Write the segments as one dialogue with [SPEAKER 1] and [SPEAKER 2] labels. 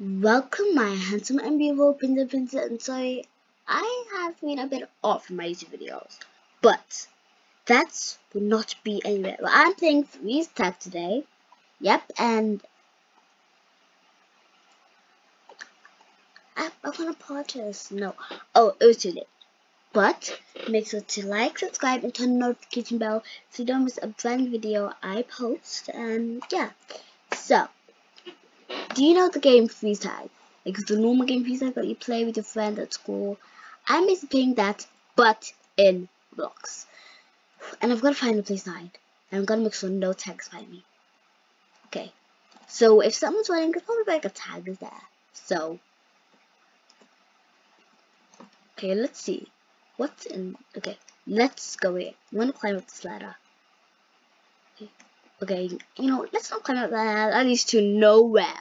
[SPEAKER 1] Welcome my handsome and beautiful Prince and Princess and sorry I have been a bit off from my YouTube videos. But that will not be anywhere. Well, I'm playing Freeze Tag today. Yep, and I, I want to purchase. No. Oh, it was too late. But make sure to like, subscribe, and turn the notification bell so you don't miss a brand video I post. And yeah. So, do you know the game Freeze Tag? Like the normal game Freeze Tag that you play with your friend at school. I'm basically playing that, but in Roblox. And I've got to find a place to hide. And I'm gonna make sure no tags find me. Okay. So if someone's running, it's probably like a tag is there. So Okay, let's see. What's in okay, let's go in. I'm gonna climb up this ladder. Okay. Okay, you know, let's not climb up that ladder. That leads to nowhere.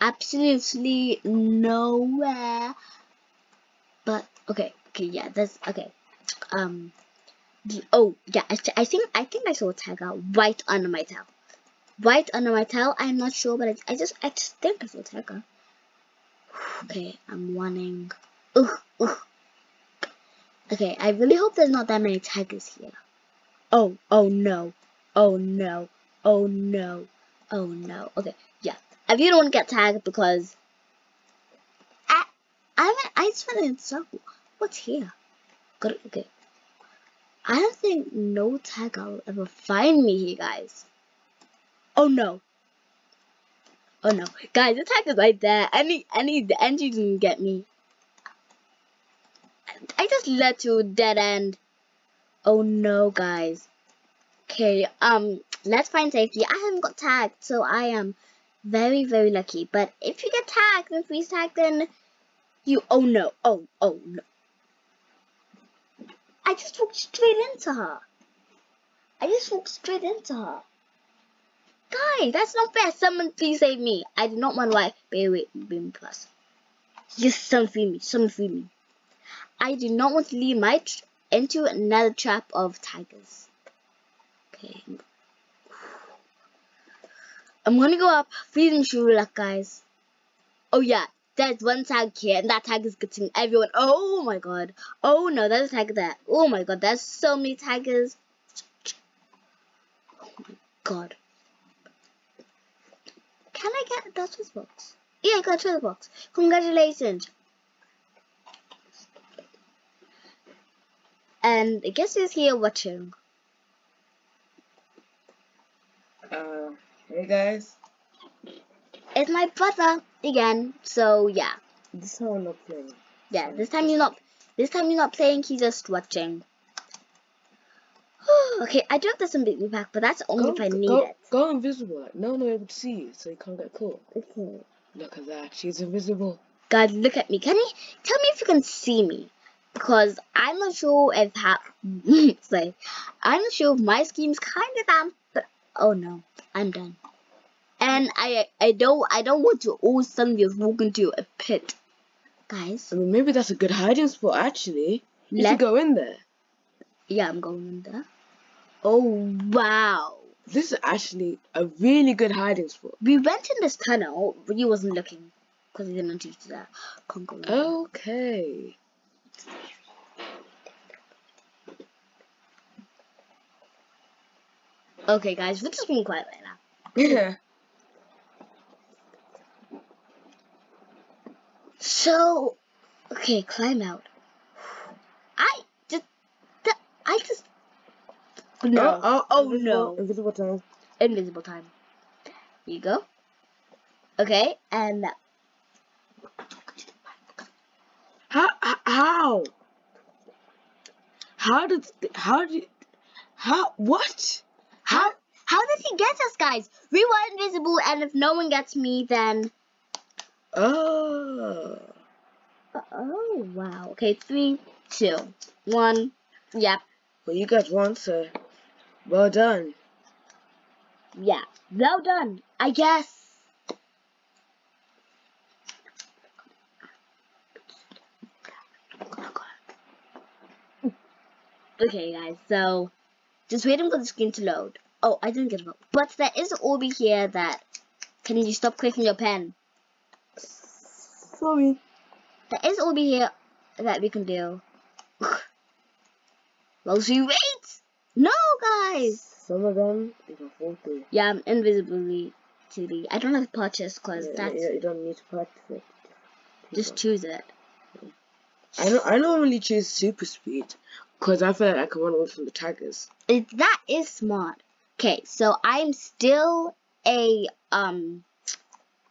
[SPEAKER 1] Absolutely nowhere. But okay, okay, yeah, that's okay. Um oh yeah, I, I think I think I saw a out right under my tail. Right under my tail. I'm not sure, but I, I just I just think I saw a out. Okay, I'm running. Ugh, ugh. Okay, I really hope there's not that many tigers here. Oh, oh no. Oh no. Oh no. Oh no. Okay. If you don't get tagged because I I I just went in circle. What's here? Good. Okay. I don't think no tag will ever find me here, guys. Oh no. Oh no. Guys, the tag is right there. Any any the engine didn't get me. I just led to a dead end. Oh no, guys. Okay, um, let's find safety. I haven't got tagged, so I am very, very lucky. But if you get tagged and freeze tagged, then you, oh no, oh, oh no. I just walked straight into her. I just walked straight into her. Guys, that's not fair. Someone please save me. I do not want to Wait, wait, wait, plus. Yes, someone free me. Someone free me. I do not want to lead my into another trap of tigers. Okay. I'm gonna go up. Freedom shoe luck, guys. Oh yeah, there's one tag here, and that tag is getting everyone. Oh my god. Oh no, there's a tag there. Oh my god, there's so many tigers. Oh my god. Can I get a Dutch's box? Yeah, I got a treasure box. Congratulations. And I guess he's here watching.
[SPEAKER 2] Uh, hey guys.
[SPEAKER 1] It's my brother again. So yeah.
[SPEAKER 2] This time I'm not playing.
[SPEAKER 1] Yeah, this time you're not. This time you're not playing. He's just watching. okay, I do have this big pack, but that's only
[SPEAKER 2] go,
[SPEAKER 1] if I need
[SPEAKER 2] go,
[SPEAKER 1] it.
[SPEAKER 2] Go invisible. Like, no one will be able to see you, so you can't get caught.
[SPEAKER 1] Okay.
[SPEAKER 2] Look at that. She's invisible.
[SPEAKER 1] God, look at me. Can you tell me if you can see me? Because I'm not sure if how. like, I'm not sure if my scheme's kind of dumb, but oh no, I'm done. And I I don't I don't want to all suddenly walk into a pit. Guys.
[SPEAKER 2] I mean maybe that's a good hiding spot actually. You should go in there.
[SPEAKER 1] Yeah, I'm going in there. Oh wow.
[SPEAKER 2] This is actually a really good hiding spot.
[SPEAKER 1] We went in this tunnel, but you wasn't looking because we didn't teach that.
[SPEAKER 2] Okay.
[SPEAKER 1] Okay, guys, we're just being quiet right now.
[SPEAKER 2] Yeah.
[SPEAKER 1] So, okay, climb out. I just, I just, no,
[SPEAKER 2] oh, oh,
[SPEAKER 1] oh
[SPEAKER 2] invisible,
[SPEAKER 1] no,
[SPEAKER 2] invisible time.
[SPEAKER 1] Invisible time. Here you go. Okay, and
[SPEAKER 2] how, how, how did, how did, how, what?
[SPEAKER 1] How he gets us, guys? We were invisible, and if no one gets me, then
[SPEAKER 2] Oh.
[SPEAKER 1] Oh, wow. Okay, three, two, one. Yep.
[SPEAKER 2] Well, you got one, sir. Well done.
[SPEAKER 1] Yeah, well done, I guess. Okay, guys, so just waiting for the screen to load. Oh, I didn't get it. But there is an orby here that. Can you stop clicking your pen?
[SPEAKER 2] Sorry.
[SPEAKER 1] There is over here that we can do. Well, she waits. No, guys.
[SPEAKER 2] Some of them you can fall through.
[SPEAKER 1] Yeah, I'm invisibly to the. I don't have to purchase because
[SPEAKER 2] Yeah,
[SPEAKER 1] that's
[SPEAKER 2] you, you don't need to practice it.
[SPEAKER 1] just choose it.
[SPEAKER 2] I know. I normally choose super speed because I feel like I can run away from the tigers.
[SPEAKER 1] It, that is smart. Okay, so I'm still a um.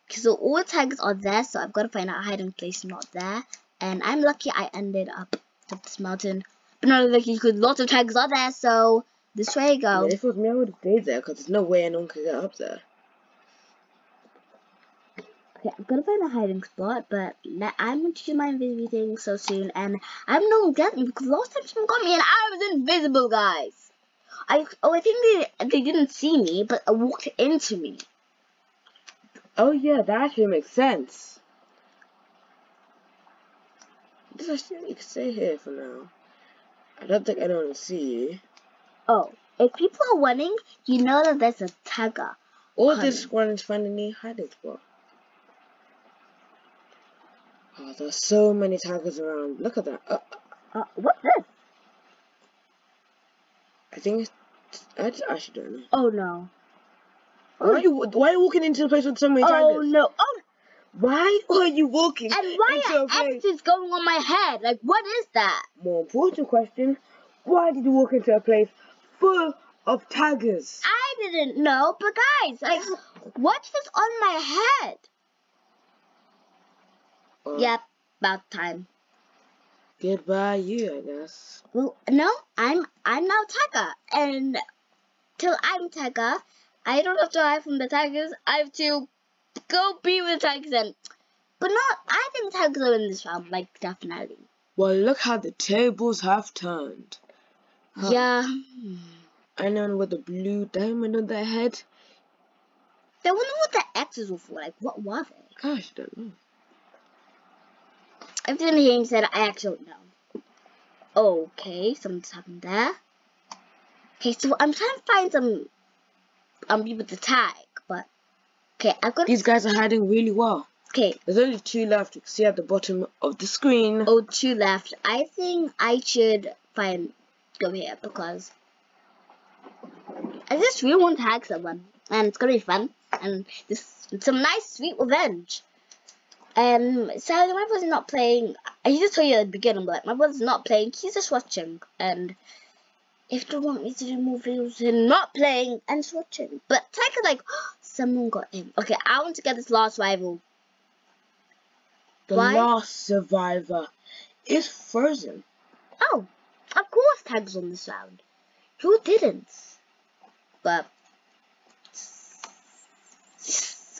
[SPEAKER 1] So all the tags are there, so I've got to find out a hiding place not there. And I'm lucky I ended up at this mountain. But not lucky because lots of tags are there, so this way I go.
[SPEAKER 2] mean, if it was me, I would have stayed there because there's no way anyone could get up there.
[SPEAKER 1] Okay, I'm gonna find a hiding spot, but I'm going to do my invisibility thing so soon, and I'm not gonna me because last time someone got me and I was invisible, guys. I oh I think they they didn't see me, but I walked into me.
[SPEAKER 2] Oh yeah, that actually makes sense. Just assume you can stay here for now. I don't think anyone will see you.
[SPEAKER 1] Oh, if people are running, you know that there's a tagger.
[SPEAKER 2] Or
[SPEAKER 1] Honey.
[SPEAKER 2] just wanting to find a new hiding spot. Oh, there's so many tigers around. Look at that. Uh,
[SPEAKER 1] Uh, what's this?
[SPEAKER 2] I think it's, I actually don't know.
[SPEAKER 1] Oh no.
[SPEAKER 2] Why are you Why are you walking into a place with so many tigers?
[SPEAKER 1] Oh
[SPEAKER 2] tigers?
[SPEAKER 1] no. Oh,
[SPEAKER 2] Why are you walking
[SPEAKER 1] and why
[SPEAKER 2] into
[SPEAKER 1] are? X's going on my head? Like, what is that?
[SPEAKER 2] More important question: Why did you walk into a place full of tigers?
[SPEAKER 1] I didn't know, but guys, like, what's this on my head?
[SPEAKER 2] Well,
[SPEAKER 1] Yep, about time.
[SPEAKER 2] Goodbye, you. I guess.
[SPEAKER 1] Well, no, I'm I'm now Tiger, and till I'm Tiger, I don't have to hide from the tigers. I have to go be with the tigers, and but not. I think tigers are in this round, like definitely.
[SPEAKER 2] Well, look how the tables have turned. Huh.
[SPEAKER 1] Yeah,
[SPEAKER 2] Anyone with a blue diamond on their head?
[SPEAKER 1] I wonder what the X's were for. Like, what were they?
[SPEAKER 2] Gosh, I don't know.
[SPEAKER 1] I've been hearing said I actually don't know. Okay, something's happened there. Okay, so I'm trying to find some um people to tag, but okay, I've got
[SPEAKER 2] These guys are hiding really well.
[SPEAKER 1] okay.
[SPEAKER 2] There's only two left. You can see at the bottom of the screen.
[SPEAKER 1] Oh, two left. I think I should find go here because I just really want to tag someone, and it's gonna be fun and this some nice sweet revenge. Um, sadly, my brother's not playing. I just told you at the beginning, but my brother's not playing. He's just watching, and if they want me to do more videos, him not playing and just watching. But Tiger like, someone got him. Okay, I want to get this last rival.
[SPEAKER 2] The
[SPEAKER 1] Why?
[SPEAKER 2] last survivor is frozen.
[SPEAKER 1] Oh, of course Tag's on this round. Who didn't? But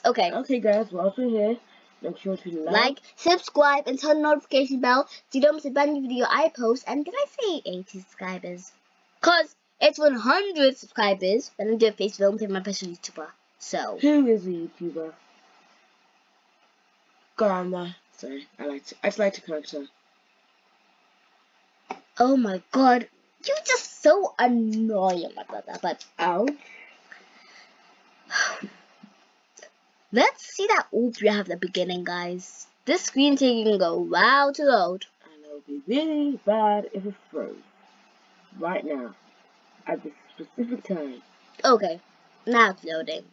[SPEAKER 1] okay.
[SPEAKER 2] Okay, guys, whilst we're here, make sure to like.
[SPEAKER 1] Like, subscribe, and turn the notification bell so you don't miss a brand new video I post. And did I say 80 subscribers? Cause it's 100 subscribers. Then I do a face film to my personal YouTuber. So
[SPEAKER 2] Who is a YouTuber? Grandma. Sorry, I like to. I just like to correct her.
[SPEAKER 1] oh my god, you're just so annoying, my brother. But
[SPEAKER 2] Ouch.
[SPEAKER 1] Let's see that oop you have the beginning, guys. This screen taking can go wow to load.
[SPEAKER 2] And it'll be really bad if it froze. Right now. At this specific time.
[SPEAKER 1] Okay, now it's loading.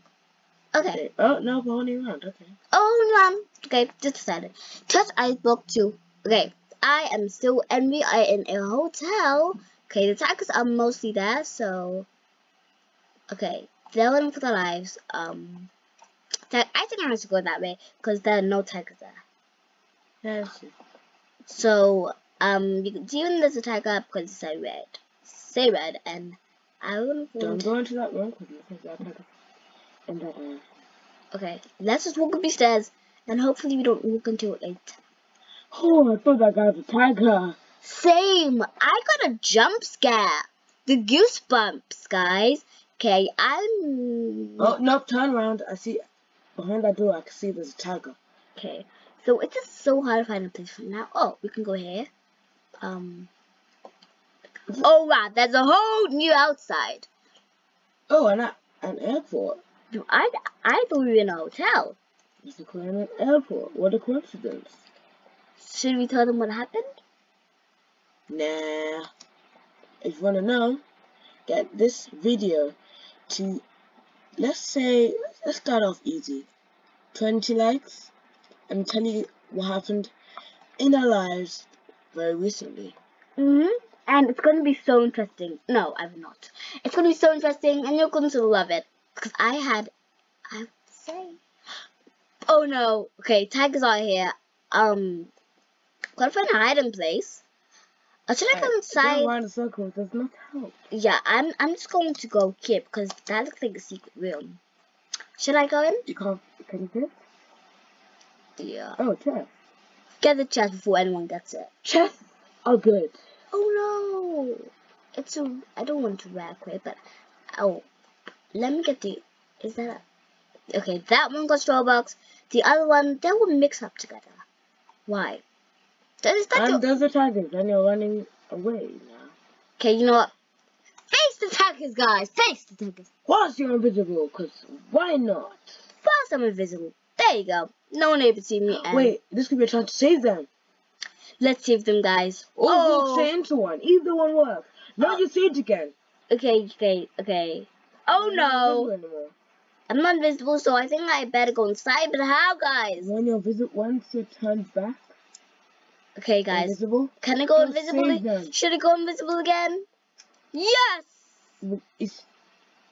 [SPEAKER 1] Okay.
[SPEAKER 2] Oh, no, we're only around. Okay.
[SPEAKER 1] Oh, um, okay, just decided. Touch iceberg two. Okay, I am still and we are in a hotel. Okay, the tigers are mostly there, so okay, they're running for their lives. Um, that I think I have to go that way because there are no tigers there.
[SPEAKER 2] Yes.
[SPEAKER 1] So um, you can see when there's a tiger because it's say red, say red, and I will.
[SPEAKER 2] Don't go into that room because that tiger. And that uh,
[SPEAKER 1] Okay, let's just walk up these stairs, and hopefully we don't walk into it later.
[SPEAKER 2] Oh, I thought that guy was a tiger.
[SPEAKER 1] Same. I got a jump scare. The goosebumps, guys. Okay, I'm.
[SPEAKER 2] Oh, no, turn around. I see behind that door, I can see there's a tiger.
[SPEAKER 1] Okay, so it's just so hard to find a place for now. Oh, we can go here. Um. Oh wow, there's a whole new outside.
[SPEAKER 2] Oh, and a- an airport.
[SPEAKER 1] I I thought we were in a hotel.
[SPEAKER 2] It's a Climate Airport. What a coincidence.
[SPEAKER 1] should we tell them what happened?
[SPEAKER 2] Nah. If you wanna know, get this video to let's say let's start off easy. 20 likes and tell you what happened in our lives very recently.
[SPEAKER 1] Mm-hmm. And it's going to be so interesting. No, I'm not. It's going to be so interesting, and you're going to love it. Because I had, I would say, oh no. Okay, is out here. Um, gotta find a hiding place. Or should I go
[SPEAKER 2] Going
[SPEAKER 1] inside?
[SPEAKER 2] around the circle does not help.
[SPEAKER 1] Yeah, I'm. I'm just going to go here because that looks like a secret room. Should I go in?
[SPEAKER 2] You can't can you get?
[SPEAKER 1] Yeah.
[SPEAKER 2] Oh, chest.
[SPEAKER 1] Get the chest before anyone gets it.
[SPEAKER 2] Chests Oh, good.
[SPEAKER 1] Oh no! It's a. I don't want to rag quit, but oh, let me get the. Is that? A, okay, that one got Starbucks. The other one, they will mix up together. Why? That is that.
[SPEAKER 2] And
[SPEAKER 1] your-
[SPEAKER 2] those are and you're running away now.
[SPEAKER 1] Okay, you know what? Face the attackers, guys. Face the attackers.
[SPEAKER 2] Whilst you're invisible, cause why not?
[SPEAKER 1] First, I'm invisible. There you go. No one able to see me. and
[SPEAKER 2] Wait, this could be a chance to save them.
[SPEAKER 1] Let's save them, guys.
[SPEAKER 2] Or
[SPEAKER 1] Oh.
[SPEAKER 2] straight into one. Either one works. Now
[SPEAKER 1] Oh.
[SPEAKER 2] you see it again.
[SPEAKER 1] Okay, okay, okay. Oh
[SPEAKER 2] not
[SPEAKER 1] no! I'm not invisible, so I think I better go inside. But how, guys?
[SPEAKER 2] When you're visible, once you're turned back,
[SPEAKER 1] Okay, guys.
[SPEAKER 2] invisible,
[SPEAKER 1] Can I go
[SPEAKER 2] Don't
[SPEAKER 1] invisible? Should I go invisible again? Yes!
[SPEAKER 2] is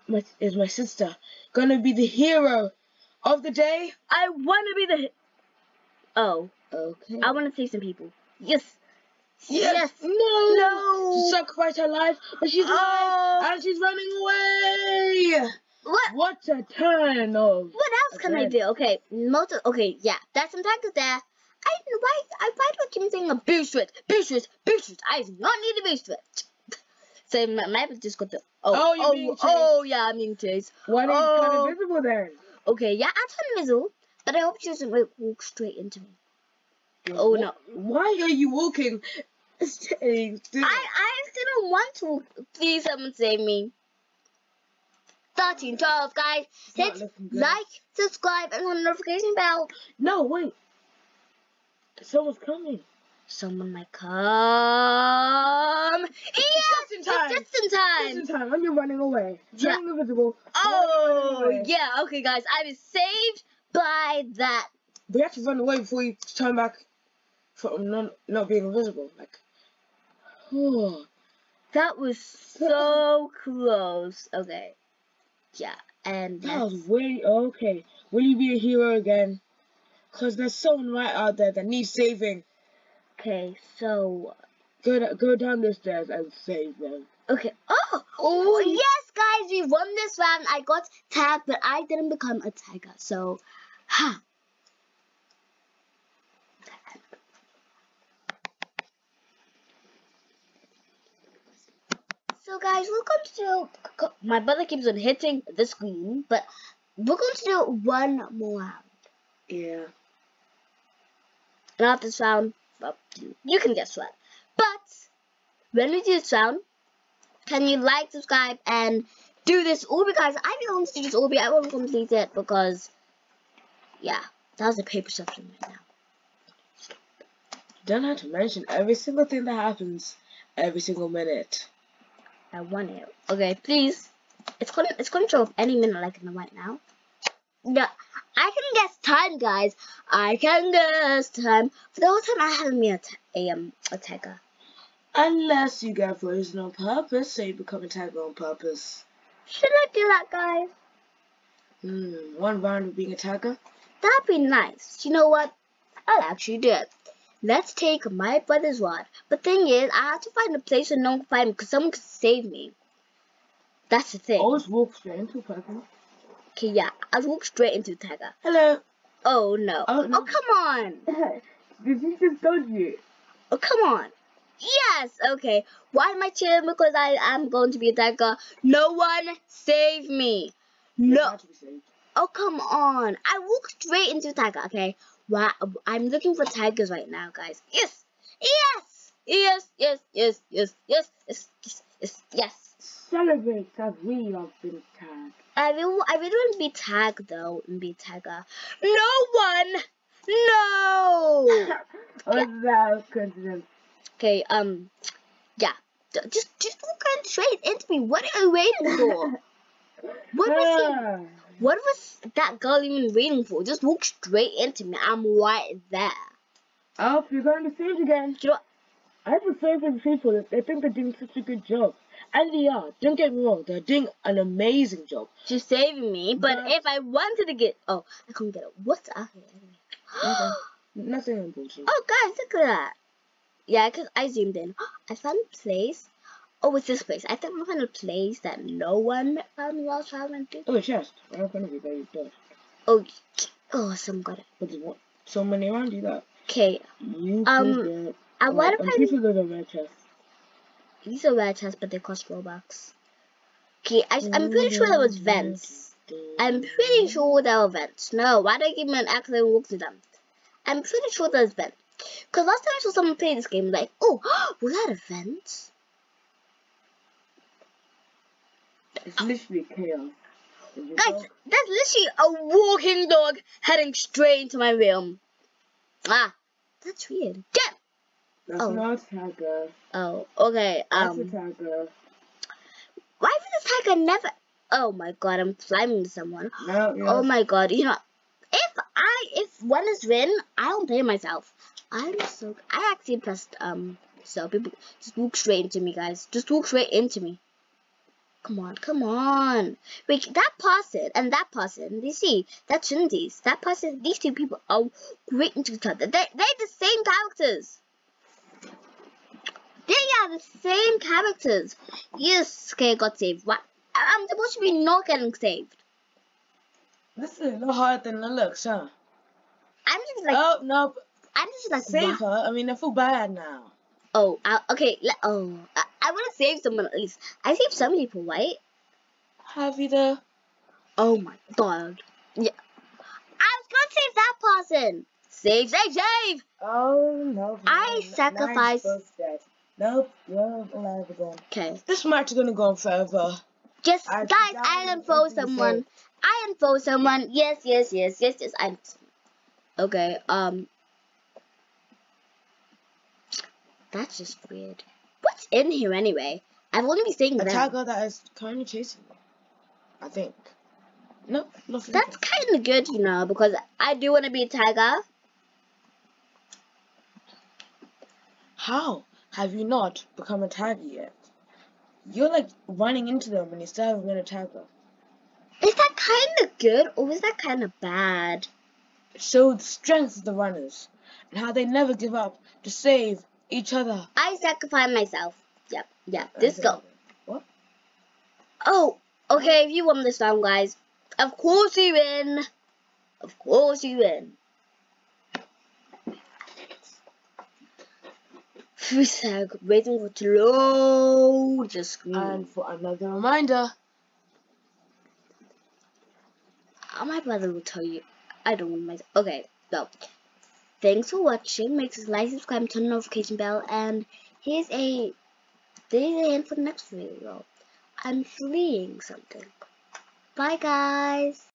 [SPEAKER 2] my is my sister gonna be the hero of the day?
[SPEAKER 1] I want to be the. Oh,
[SPEAKER 2] Okay.
[SPEAKER 1] I want to save some people. Yes.
[SPEAKER 2] Yes. No.
[SPEAKER 1] No.
[SPEAKER 2] She sacrificed her life, but she's
[SPEAKER 1] Oh.
[SPEAKER 2] alive and she's running away.
[SPEAKER 1] What?
[SPEAKER 2] What a turn of.
[SPEAKER 1] What else can I do? Okay, multi. Okay, yeah, that's some tactics there. I why I why do I keep saying a boost it, boost it, boost it? I do not need a boost it. So my map just got the. Oh,
[SPEAKER 2] Oh,
[SPEAKER 1] oh,
[SPEAKER 2] being chased.
[SPEAKER 1] oh, yeah, I'm being chased.
[SPEAKER 2] Why did you
[SPEAKER 1] Oh.
[SPEAKER 2] turn oh, invisible oh. then?
[SPEAKER 1] Okay, yeah, I turned invisible, but I hope she doesn't like, walk straight into me. Oh, no.
[SPEAKER 2] Why are you walking?
[SPEAKER 1] I I didn't want to. Please, someone save me. 13, 12, guys. Hit like, subscribe, and on the notification bell.
[SPEAKER 2] No, wait. Someone's coming.
[SPEAKER 1] Someone might come. Yes,
[SPEAKER 2] Just in time.
[SPEAKER 1] Just in
[SPEAKER 2] Just
[SPEAKER 1] time.
[SPEAKER 2] in time, and you're running away.
[SPEAKER 1] Yeah.
[SPEAKER 2] Turning invisible.
[SPEAKER 1] Oh, yeah. Okay, guys. I was saved by that.
[SPEAKER 2] But you have to run away before you turn back from not, not being invisible. Like, oh.
[SPEAKER 1] That was so close. Okay. Yeah. And
[SPEAKER 2] That was way okay. Will you be a hero again? Cause there's someone right out there that needs saving.
[SPEAKER 1] okay. So
[SPEAKER 2] Go go down the stairs and save them.
[SPEAKER 1] okay. Oh, oh yes, guys. We won this round. I got tagged, but I didn't become a tiger. So, ha. So guys, we're going to do. My brother keeps on hitting the screen, but we're going to do one more round.
[SPEAKER 2] Yeah.
[SPEAKER 1] After this round, well, you, can guess what. But when we do this round, can you like, subscribe, and do this all because I'm going to do this all, I want to complete it because, yeah, that's a paper section right now.
[SPEAKER 2] You don't have to mention every single thing that happens every single minute.
[SPEAKER 1] I want it. Okay, please. It's gonna it's gonna show up any minute like in the right now. Yeah, I can guess time, guys. I can guess time. For the whole time, I haven't been a, a um attacker.
[SPEAKER 2] Unless you get frozen on purpose, so you become a tagger on purpose.
[SPEAKER 1] Should I do that, guys?
[SPEAKER 2] Hmm, one round of being a tagger.
[SPEAKER 1] That'd be nice. You know what? I'll actually do it. Let's take my brother's rod. But thing is, I have to find a place where no one can find me because someone could save me. That's the thing.
[SPEAKER 2] Always walk straight into a person.
[SPEAKER 1] Okay, yeah, I'll walk straight into Tagger.
[SPEAKER 2] Hello.
[SPEAKER 1] Oh no.
[SPEAKER 2] Oh, no.
[SPEAKER 1] oh come on.
[SPEAKER 2] Did he just dodge you?
[SPEAKER 1] Oh, come on. Yes, okay. Why am I cheering? Because I am going to be a tiger. No one save me. No.
[SPEAKER 2] had to be saved.
[SPEAKER 1] Oh, come on. I walked straight into tiger, okay? Wow. I'm looking for tigers right now, guys. Yes. Yes. Yes, yes, yes, yes, yes, yes, yes, yes, yes.
[SPEAKER 2] Celebrate as we have been tagged.
[SPEAKER 1] I really, I really want to be tagged though and be tagger. No one. No.
[SPEAKER 2] Was?
[SPEAKER 1] Okay, um, yeah. Just, just look in straight into me. What are you waiting for? What was he? What was that girl even waiting for? Just walk straight into me. I'm right there.
[SPEAKER 2] Alf, you're going to again.
[SPEAKER 1] Do you know what?
[SPEAKER 2] I feel sorry for the people. They think they're doing such a good job. And they are. Don't get me wrong. They're doing an amazing job.
[SPEAKER 1] She's saving me, but
[SPEAKER 2] But-
[SPEAKER 1] if I wanted to get, oh, I can't get it. What's up here?
[SPEAKER 2] Nothing. Nothing important.
[SPEAKER 1] Oh, guys, look at that. Yeah, because I zoomed in. I found a place. Oh, it's this place. I think I found a place that no one found while traveling to.
[SPEAKER 2] Oh, a chest. I'm of you. There you.
[SPEAKER 1] Oh, oh, some got it.
[SPEAKER 2] But there's one, so many around you that
[SPEAKER 1] Okay,
[SPEAKER 2] you
[SPEAKER 1] Um,
[SPEAKER 2] get.
[SPEAKER 1] I
[SPEAKER 2] Oh,
[SPEAKER 1] want to find.
[SPEAKER 2] people live in red chest.
[SPEAKER 1] These are rare chests, but they cost Robux. Okay, I, I'm pretty sure there was vents. I'm pretty sure there were vents. No, why did I give me an accident walk to them? I'm pretty sure there's vents. Because last time I saw someone play this game, like, oh, was that a vent?
[SPEAKER 2] It's literally chaos.
[SPEAKER 1] Guys, that's literally a walking dog heading straight into my room. Ah, that's weird. Get!
[SPEAKER 2] That's
[SPEAKER 1] oh.
[SPEAKER 2] not Tiger.
[SPEAKER 1] Oh, okay.
[SPEAKER 2] That's a
[SPEAKER 1] Um,
[SPEAKER 2] Tiger.
[SPEAKER 1] why this tiger never? Oh my god, I'm climbing someone.
[SPEAKER 2] No, yes.
[SPEAKER 1] Oh my god, you know, if I if one is win, I don't play myself. I'm so I actually pressed um so people just walk straight into me guys. Just walk straight into me. Come on, come on. Wait, that person and that person, you see, that's Shindi's. That person, these two people are great into each other. They they're the same characters. They are the same characters. Yes, okay, got saved. What? I'm supposed to be not getting saved.
[SPEAKER 2] This is a lot harder than it looks, huh?
[SPEAKER 1] I'm just like,
[SPEAKER 2] oh, no.
[SPEAKER 1] I'm just like,
[SPEAKER 2] Save
[SPEAKER 1] wow.
[SPEAKER 2] her. I mean, I feel bad now.
[SPEAKER 1] Oh, uh, okay. Oh, I, I want to save someone at least. I saved some people, right?
[SPEAKER 2] Have you there?
[SPEAKER 1] Oh my god. Yeah. I was gonna save that person. Save, save, save.
[SPEAKER 2] Oh, no.
[SPEAKER 1] I sacrificed-
[SPEAKER 2] Nine's both dead. Nope, you're alive again.
[SPEAKER 1] Okay.
[SPEAKER 2] This match is gonna go on forever.
[SPEAKER 1] Just
[SPEAKER 2] I-
[SPEAKER 1] guys, I unfollow someone. I unfollow someone. Yes, yes, yes, yes, yes. I. Okay. Um. That's just weird. What's in here anyway? I've only been seeing
[SPEAKER 2] A
[SPEAKER 1] them.
[SPEAKER 2] tiger that is currently chasing me. I think. No, nothing.
[SPEAKER 1] That's kind of good, you know, because I do want to be a tiger.
[SPEAKER 2] How have you not become a tiger yet? You're like running into them and you still haven't been a tiger.
[SPEAKER 1] Is that kind of good or is that kind of bad?
[SPEAKER 2] Show the strength of the runners and how they never give up to save each other.
[SPEAKER 1] I sacrifice myself. Yep, yep. Uh, this go.
[SPEAKER 2] What?
[SPEAKER 1] Oh, okay. If you won this round, guys, of course you win. Of course you win. Three sec, waiting for it to load the screen.
[SPEAKER 2] And for another reminder,
[SPEAKER 1] Uh, my brother will tell you. I don't want my. Okay, so thanks for watching. Make sure to like, subscribe, turn the notification bell, and here's a here's a hint for the next video. I'm fleeing something. Bye, guys.